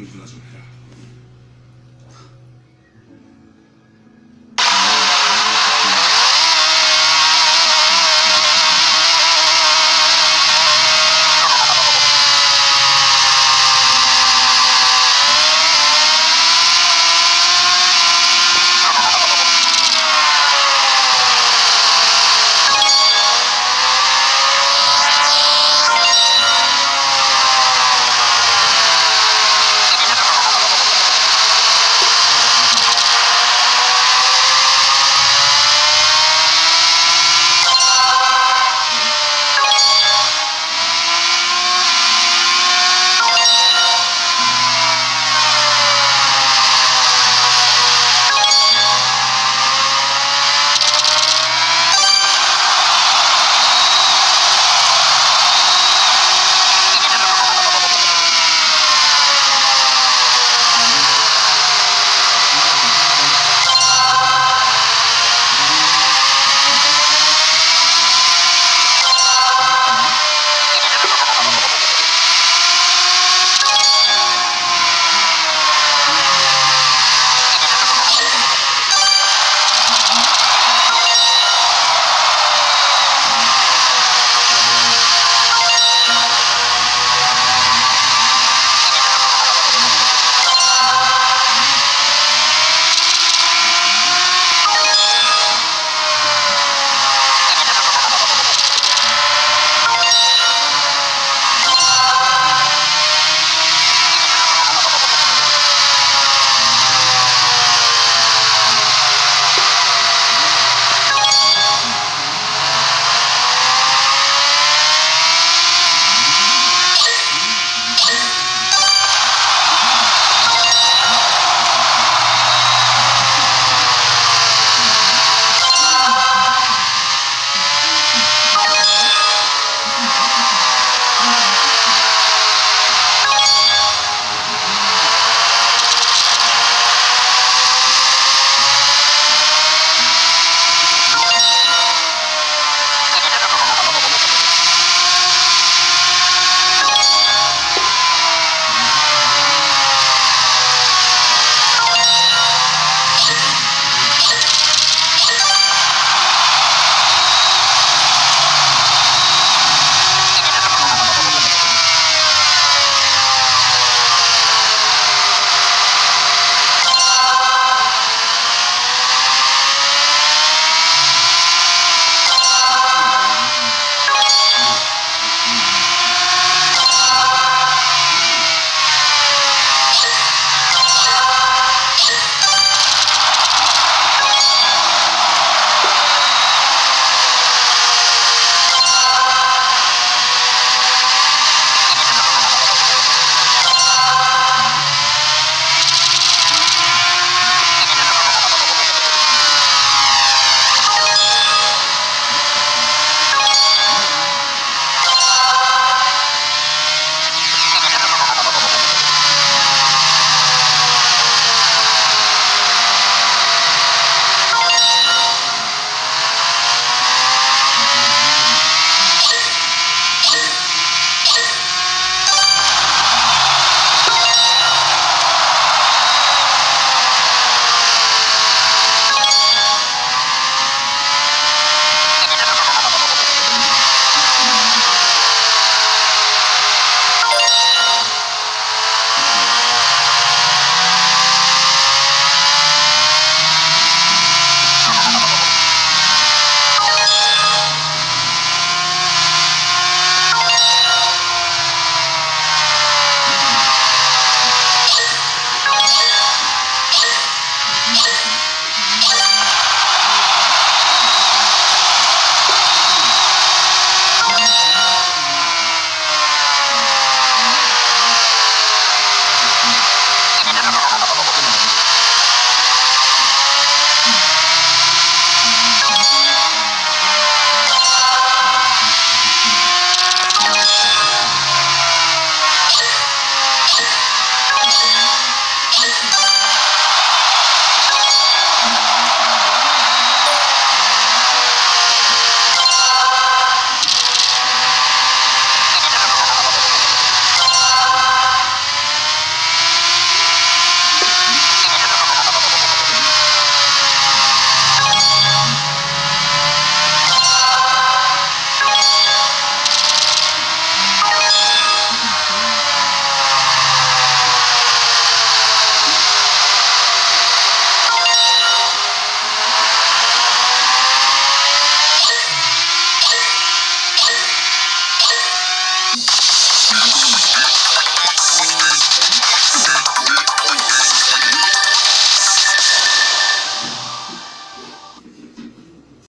空腹な状態